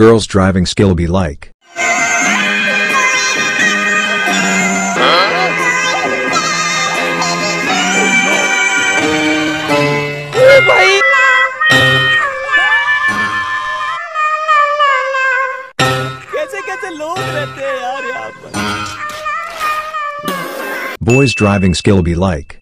Girls' driving skill be like? Boys' driving skill be like?